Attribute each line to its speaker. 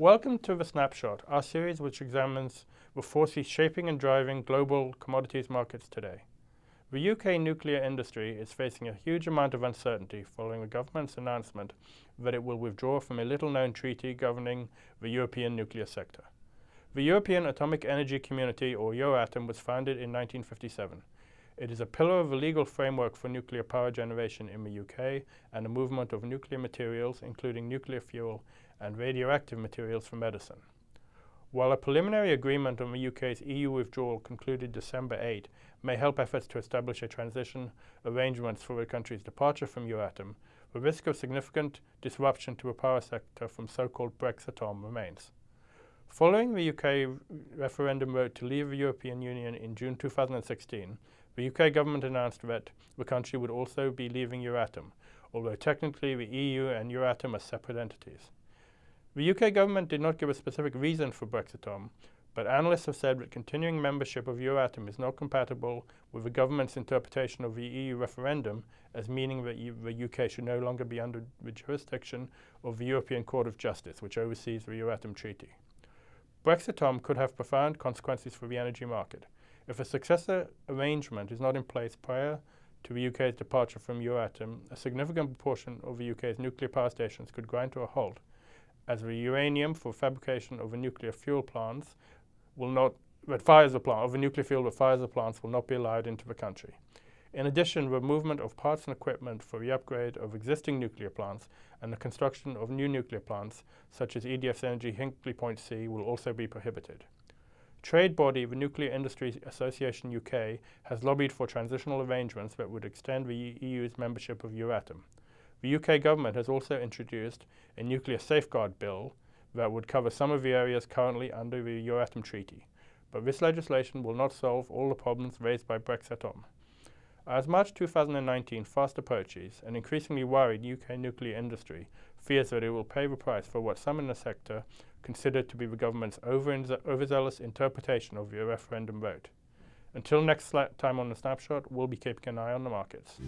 Speaker 1: Welcome to The Snapshot, our series which examines the forces shaping and driving global commodities markets today. The UK nuclear industry is facing a huge amount of uncertainty following the government's announcement that it will withdraw from a little-known treaty governing the European nuclear sector. The European Atomic Energy Community, or Euratom, was founded in 1957. It is a pillar of the legal framework for nuclear power generation in the UK and the movement of nuclear materials, including nuclear fuel and radioactive materials for medicine. While a preliminary agreement on the UK's EU withdrawal concluded December 8 may help efforts to establish a transition arrangements for the country's departure from Euratom, the risk of significant disruption to the power sector from so-called Brexatom remains. Following the UK referendum vote to leave the European Union in June 2016, the UK government announced that the country would also be leaving Euratom, although technically the EU and Euratom are separate entities. The UK government did not give a specific reason for Brexatom, but analysts have said that continuing membership of Euratom is not compatible with the government's interpretation of the EU referendum as meaning that the UK should no longer be under the jurisdiction of the European Court of Justice, which oversees the Euratom Treaty. Brexatom could have profound consequences for the energy market. If a successor arrangement is not in place prior to the UK's departure from Euratom, a significant proportion of the UK's nuclear power stations could grind to a halt as the uranium for fabrication of nuclear fuel plants will not, that fires the plant, of the nuclear fuel that fires the plants will not be allowed into the country. In addition, the movement of parts and equipment for the upgrade of existing nuclear plants and the construction of new nuclear plants, such as EDF Energy Hinkley Point C, will also be prohibited. Trade body, the Nuclear Industry Association UK, has lobbied for transitional arrangements that would extend the EU's membership of Euratom. The UK government has also introduced a nuclear safeguard bill that would cover some of the areas currently under the Euratom Treaty, but this legislation will not solve all the problems raised by Brexatom. As March 2019 fast approaches, an increasingly worried UK nuclear industry fears that it will pay the price for what some in the sector consider to be the government's over overzealous interpretation of the referendum vote. Until next time on the snapshot, we'll be keeping an eye on the markets.